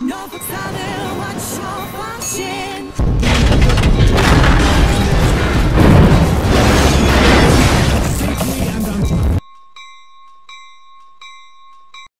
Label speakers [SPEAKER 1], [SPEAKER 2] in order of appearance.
[SPEAKER 1] No, for time, watch out.